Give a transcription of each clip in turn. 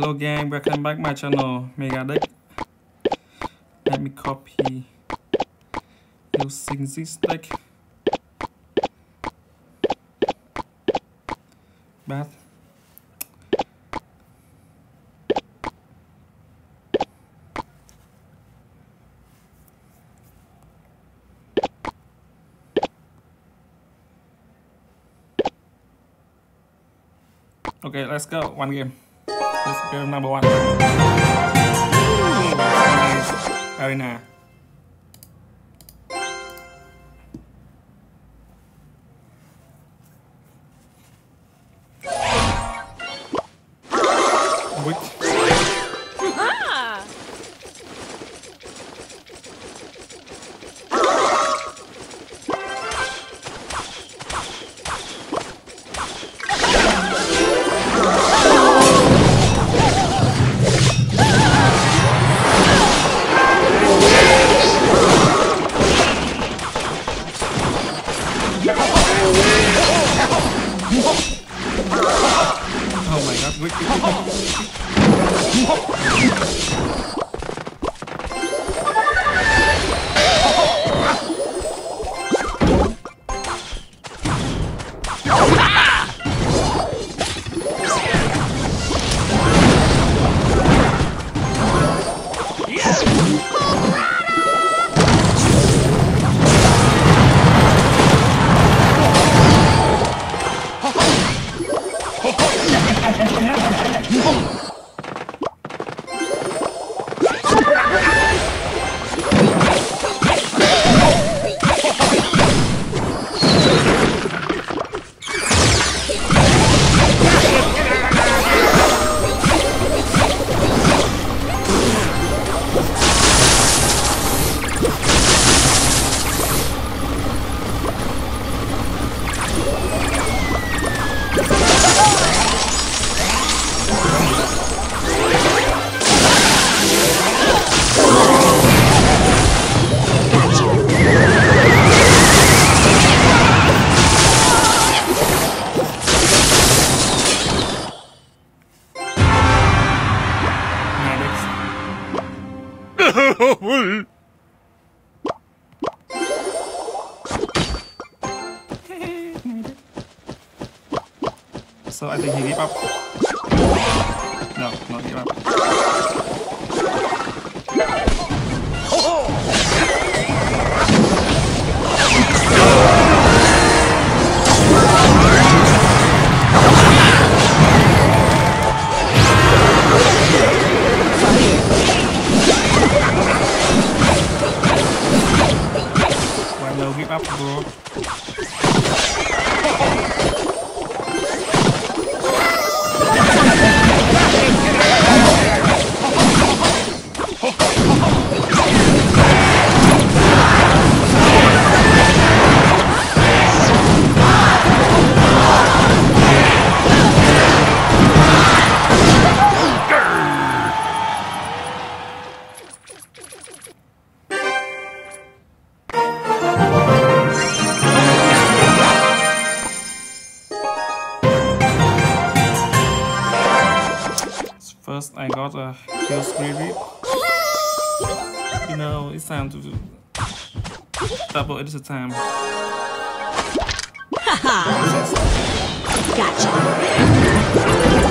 Hello gang, welcome back my channel Megadeck. Let me copy using this deck. But Okay, let's go. One game. Let's go number one. Arena. Oh my god. so I think he gave up. No, not give up. No give up, bro? First, I got a kill spirit. You know, it's time to double it a time. Gotcha. Gotcha.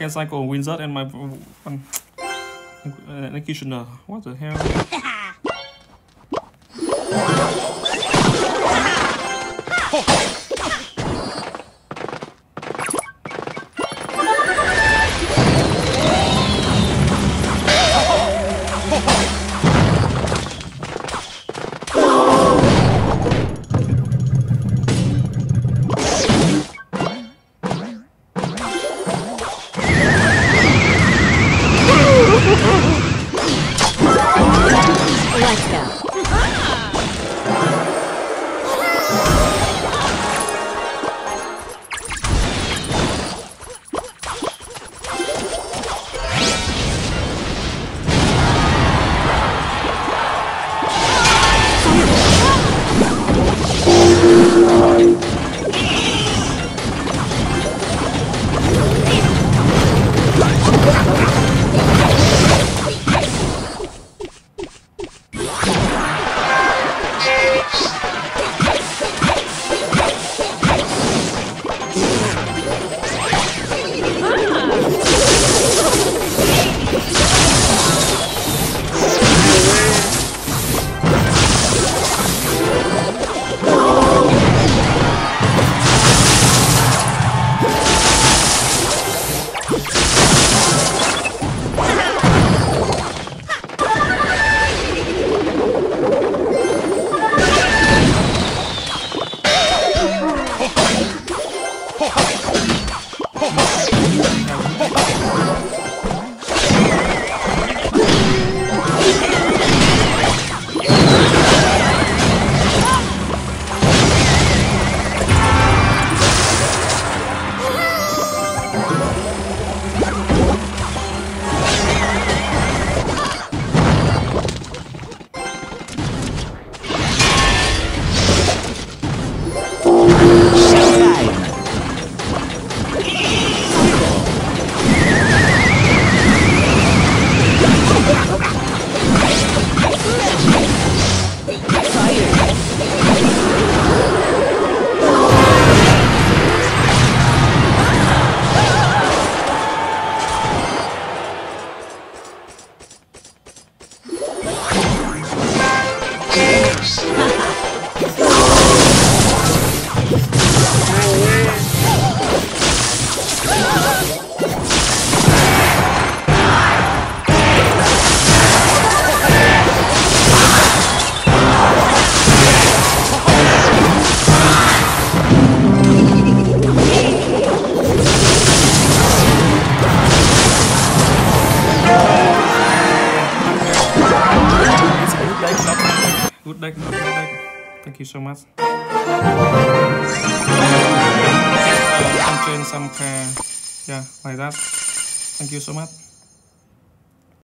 Can cycle wizard and my um, executioner. What the hell? Oh, deck. Deck. Thank you so much. Train, some car. Uh, yeah, like that. Thank you so much.